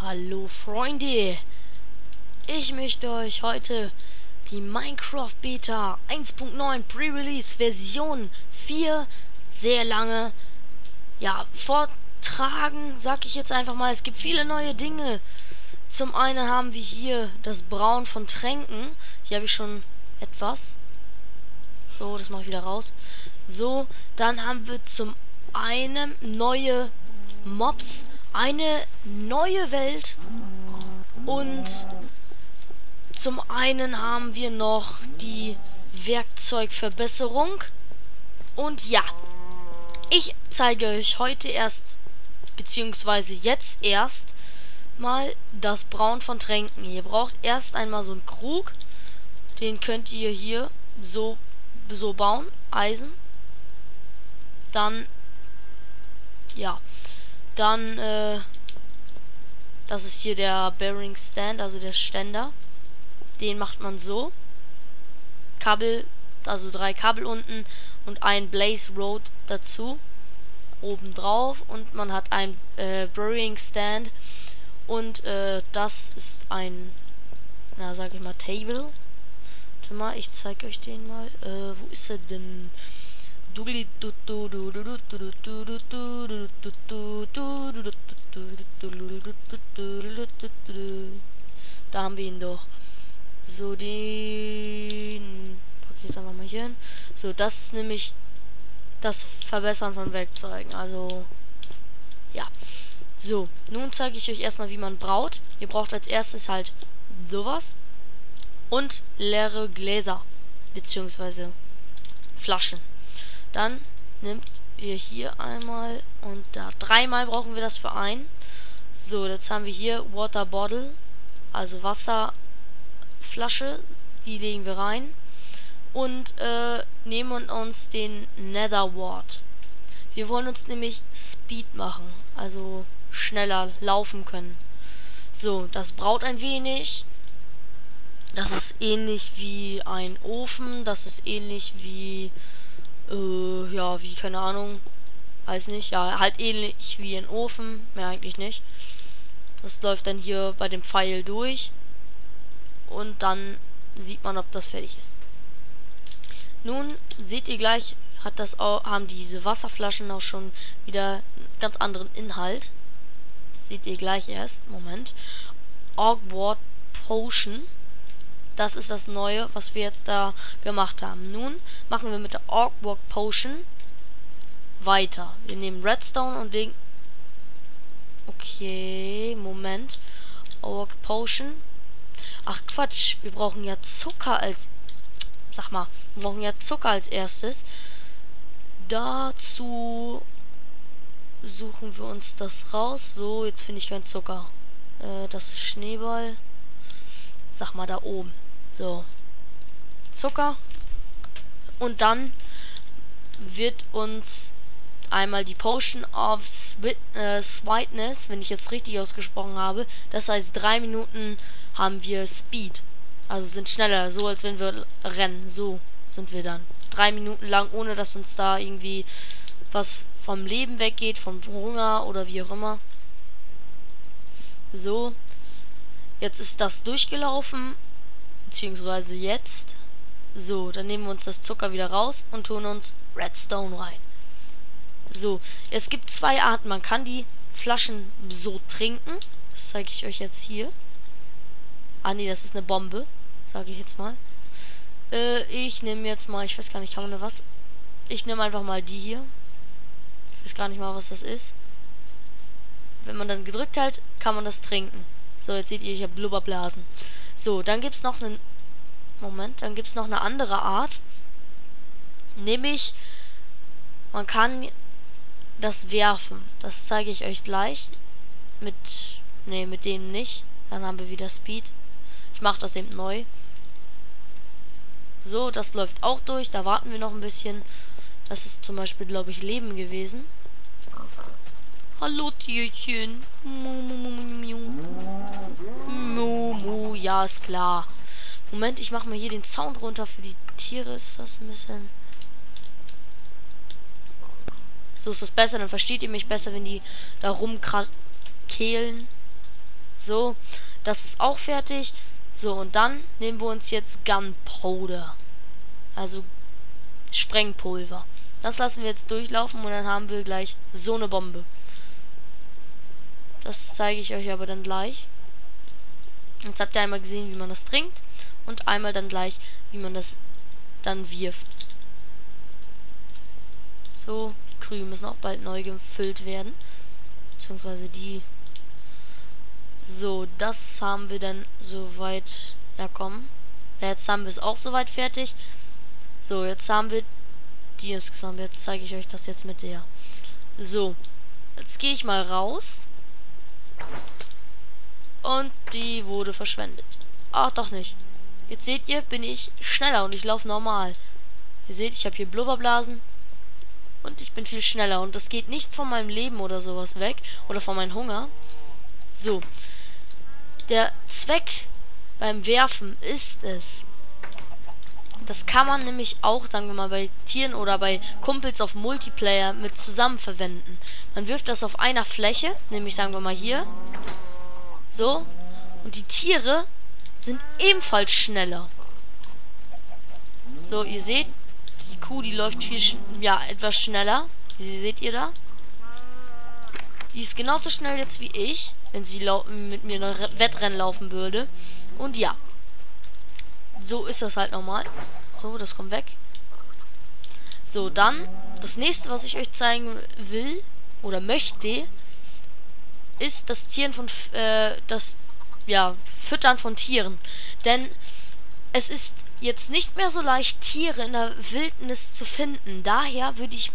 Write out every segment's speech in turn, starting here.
Hallo Freunde, ich möchte euch heute die Minecraft Beta 1.9 Pre-Release Version 4 sehr lange ja vortragen, sag ich jetzt einfach mal. Es gibt viele neue Dinge. Zum einen haben wir hier das Brauen von Tränken. Hier habe ich schon etwas. So, das mache ich wieder raus. So, dann haben wir zum einen neue Mobs, eine neue Welt und zum einen haben wir noch die Werkzeugverbesserung. Und ja, ich zeige euch heute erst, beziehungsweise jetzt erst, mal das Brauen von Tränken. Ihr braucht erst einmal so einen Krug. Den könnt ihr hier so, so bauen. Eisen. Dann, ja, dann, äh, das ist hier der Bearing Stand, also der Ständer. Den macht man so. Kabel, also drei Kabel unten und ein Blaze Road dazu obendrauf und man hat ein äh, Brewing Stand und äh, das ist ein, na sag ich mal, Table. Warte mal, ich zeig euch den mal. Äh, wo ist er denn? Da haben wir ihn doch. So, den packe ich jetzt einfach mal hier hin. So, das ist nämlich das Verbessern von Werkzeugen. Also, ja. So, nun zeige ich euch erstmal, wie man braut. Ihr braucht als erstes halt sowas und leere Gläser beziehungsweise Flaschen. Dann nimmt ihr hier einmal und da dreimal brauchen wir das für ein. So, jetzt haben wir hier Water Bottle, also Wasserflasche, die legen wir rein und äh, nehmen uns den Nether Wart. Wir wollen uns nämlich Speed machen, also schneller laufen können. So, das braut ein wenig. Das ist ähnlich wie ein Ofen, das ist ähnlich wie äh, ja, wie, keine Ahnung. Weiß nicht. Ja, halt ähnlich wie ein Ofen. Mehr eigentlich nicht. Das läuft dann hier bei dem Pfeil durch. Und dann sieht man, ob das fertig ist. Nun seht ihr gleich, hat das auch, haben diese Wasserflaschen auch schon wieder einen ganz anderen Inhalt. Das seht ihr gleich erst. Moment. Awkward Potion. Das ist das Neue, was wir jetzt da gemacht haben. Nun machen wir mit der Awkward Potion weiter. Wir nehmen Redstone und legen... Okay, Moment. Awkward Potion. Ach Quatsch, wir brauchen ja Zucker als... Sag mal, wir brauchen ja Zucker als erstes. Dazu suchen wir uns das raus. So, jetzt finde ich kein Zucker. Äh, das ist Schneeball. Sag mal da oben. So. Zucker. Und dann wird uns einmal die Potion of Swi äh, wenn ich jetzt richtig ausgesprochen habe. Das heißt, drei Minuten haben wir Speed. Also sind schneller, so als wenn wir rennen. So sind wir dann. Drei Minuten lang, ohne dass uns da irgendwie was vom Leben weggeht, vom Hunger oder wie auch immer. So. Jetzt ist das durchgelaufen. Beziehungsweise jetzt. So, dann nehmen wir uns das Zucker wieder raus und tun uns Redstone rein. So, es gibt zwei Arten. Man kann die Flaschen so trinken. Das zeige ich euch jetzt hier. Ah nee, das ist eine Bombe. Sage ich jetzt mal. Äh, ich nehme jetzt mal, ich weiß gar nicht, kann man da was? Ich nehme einfach mal die hier. Ich weiß gar nicht mal, was das ist. Wenn man dann gedrückt hält, kann man das trinken. So, jetzt seht ihr, ich habe Blubberblasen. So, dann gibt es noch einen... Moment, dann gibt es noch eine andere Art. Nämlich, man kann das werfen. Das zeige ich euch gleich. Mit... Ne, mit dem nicht. Dann haben wir wieder Speed. Ich mache das eben neu. So, das läuft auch durch. Da warten wir noch ein bisschen. Das ist zum Beispiel, glaube ich, Leben gewesen. Hallo Tierchen. Mu, mu, mu, mu, mu. Mu, mu, ja, ist klar. Moment, ich mache mal hier den Sound runter. Für die Tiere ist das ein bisschen... So ist das besser, dann versteht ihr mich besser, wenn die da rumkehlen. So, das ist auch fertig. So, und dann nehmen wir uns jetzt Gunpowder. Also Sprengpulver. Das lassen wir jetzt durchlaufen und dann haben wir gleich so eine Bombe. Das zeige ich euch aber dann gleich. Jetzt habt ihr einmal gesehen, wie man das trinkt und einmal dann gleich, wie man das dann wirft. So, die Krüge müssen auch bald neu gefüllt werden. Beziehungsweise die. So, das haben wir dann soweit. Ja, komm. Ja, jetzt haben wir es auch soweit fertig. So, jetzt haben wir die insgesamt. Jetzt zeige ich euch das jetzt mit der. So, jetzt gehe ich mal raus. Und die wurde verschwendet. Ach, doch nicht. Jetzt seht ihr, bin ich schneller und ich laufe normal. Ihr seht, ich habe hier Blubberblasen. Und ich bin viel schneller. Und das geht nicht von meinem Leben oder sowas weg. Oder von meinem Hunger. So. Der Zweck beim Werfen ist es. Das kann man nämlich auch, sagen wir mal, bei Tieren oder bei Kumpels auf Multiplayer mit zusammen verwenden. Man wirft das auf einer Fläche, nämlich sagen wir mal hier. So. Und die Tiere sind ebenfalls schneller. So, ihr seht, die Kuh, die läuft viel, ja, etwas schneller. Wie seht ihr da? Die ist genauso schnell jetzt wie ich, wenn sie mit mir ein Wettrennen laufen würde. Und ja. So ist das halt normal. So, das kommt weg. So, dann, das nächste, was ich euch zeigen will, oder möchte, ist das Tieren von, äh, das, ja, Füttern von Tieren. Denn es ist jetzt nicht mehr so leicht, Tiere in der Wildnis zu finden. Daher würde ich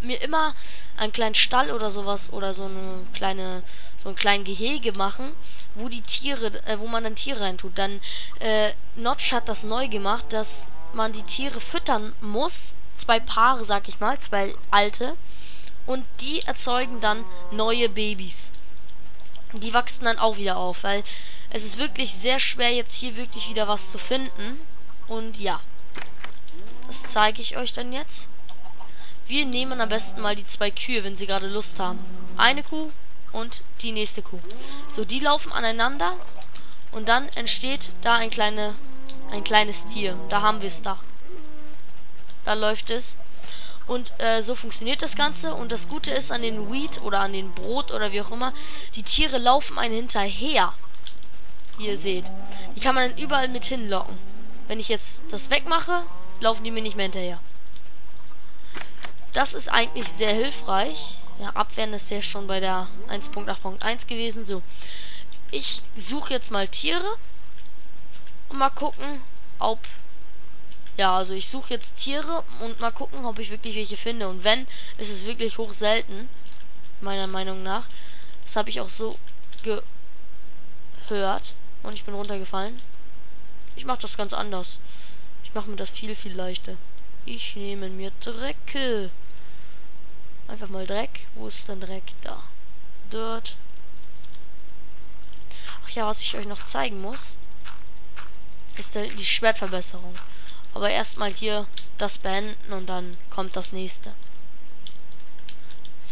mir immer einen kleinen Stall oder sowas oder so eine kleine so ein kleinen Gehege machen, wo die Tiere, äh, wo man dann Tiere reintut. Dann äh, Notch hat das neu gemacht, dass man die Tiere füttern muss. Zwei Paare, sag ich mal, zwei alte. Und die erzeugen dann neue Babys. Die wachsen dann auch wieder auf, weil es ist wirklich sehr schwer, jetzt hier wirklich wieder was zu finden. Und ja, das zeige ich euch dann jetzt. Wir nehmen am besten mal die zwei Kühe, wenn sie gerade Lust haben. Eine Kuh und die nächste Kuh. So, die laufen aneinander und dann entsteht da ein, kleine, ein kleines Tier. Da haben wir es da. Da läuft es. Und äh, so funktioniert das Ganze. Und das Gute ist an den Weed oder an den Brot oder wie auch immer, die Tiere laufen einen hinterher. Wie ihr seht. Die kann man dann überall mit hinlocken. Wenn ich jetzt das wegmache, laufen die mir nicht mehr hinterher. Das ist eigentlich sehr hilfreich. Ja, abwehren ist ja schon bei der 1.8.1 gewesen. So. Ich suche jetzt mal Tiere. Und mal gucken, ob... Ja, also ich suche jetzt Tiere und mal gucken, ob ich wirklich welche finde. Und wenn, ist es wirklich hoch selten. Meiner Meinung nach. Das habe ich auch so gehört. Und ich bin runtergefallen. Ich mache das ganz anders. Ich mache mir das viel, viel leichter. Ich nehme mir Drecke. Einfach mal Dreck. Wo ist denn Dreck? Da. Dort. Ach ja, was ich euch noch zeigen muss, ist die Schwertverbesserung. Aber erstmal hier das beenden und dann kommt das nächste.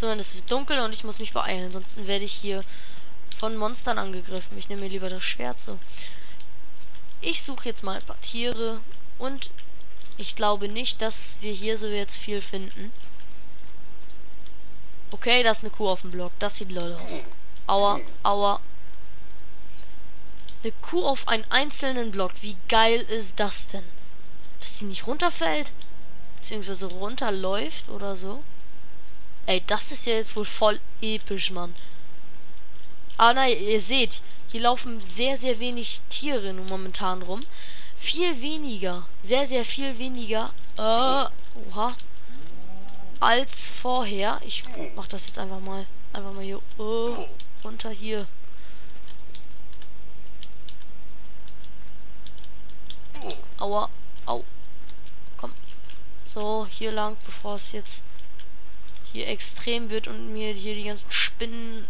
So, und es wird dunkel und ich muss mich beeilen, sonst werde ich hier von Monstern angegriffen. Ich nehme mir lieber das Schwert so. Ich suche jetzt mal ein paar Tiere und ich glaube nicht, dass wir hier so jetzt viel finden. Okay, da ist eine Kuh auf dem Block. Das sieht lol aus. Aua, aua. Eine Kuh auf einen einzelnen Block. Wie geil ist das denn? Dass sie nicht runterfällt? Beziehungsweise runterläuft oder so? Ey, das ist ja jetzt wohl voll episch, Mann. Ah, nein, ihr seht, hier laufen sehr, sehr wenig Tiere momentan rum. Viel weniger. Sehr, sehr viel weniger. Äh, oha als vorher. Ich mach das jetzt einfach mal. Einfach mal hier oh, runter hier. Aua. Au. Komm. So, hier lang, bevor es jetzt hier extrem wird und mir hier die ganzen Spinnen,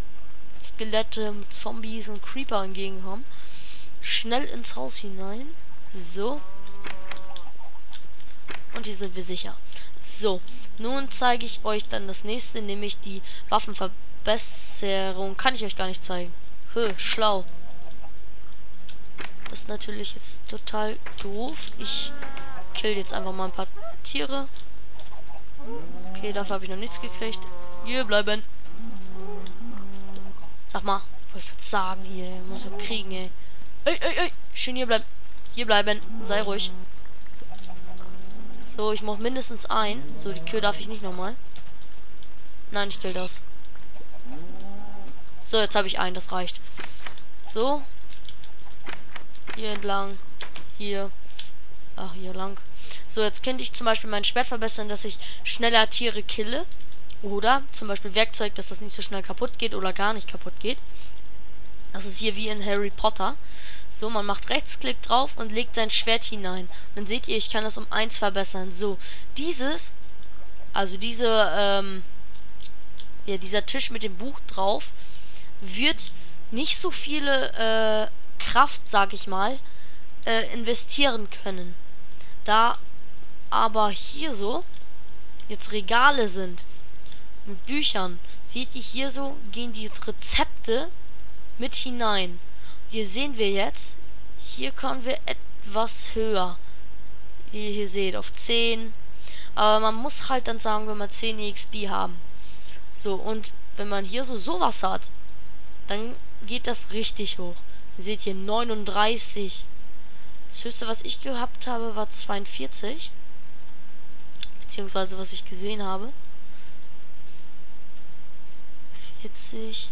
Skelette, Zombies und Creeper entgegenkommen. Schnell ins Haus hinein. So. Und hier sind wir sicher. So, nun zeige ich euch dann das nächste, nämlich die Waffenverbesserung. Kann ich euch gar nicht zeigen. Hö, schlau. Das ist natürlich jetzt total doof. Ich kill jetzt einfach mal ein paar Tiere. Okay, dafür habe ich noch nichts gekriegt. Hier bleiben. Sag mal, wollte ich sagen hier, muss ich kriegen, ey. Ey, ey, ey, schön hier bleiben. Hier bleiben, sei ruhig. So, ich mach mindestens ein. So, die Kür darf ich nicht nochmal. Nein, ich kill das. So, jetzt habe ich einen, das reicht. So. Hier entlang. Hier. Ach, hier lang. So, jetzt könnte ich zum Beispiel mein Schwert verbessern, dass ich schneller Tiere kille. Oder zum Beispiel Werkzeug, dass das nicht so schnell kaputt geht oder gar nicht kaputt geht. Das ist hier wie in Harry Potter. So, man macht Rechtsklick drauf und legt sein Schwert hinein. Dann seht ihr, ich kann das um eins verbessern. So, dieses, also diese, ähm, ja, dieser Tisch mit dem Buch drauf, wird nicht so viele äh, Kraft, sag ich mal, äh, investieren können. Da aber hier so jetzt Regale sind mit Büchern, seht ihr hier so, gehen die Rezepte mit hinein. Hier sehen wir jetzt, hier kommen wir etwas höher. Wie ihr hier seht, auf 10. Aber man muss halt dann sagen, wenn wir 10 EXP haben. So, und wenn man hier so sowas hat, dann geht das richtig hoch. Ihr seht hier 39. Das höchste, was ich gehabt habe, war 42. Beziehungsweise, was ich gesehen habe. 40.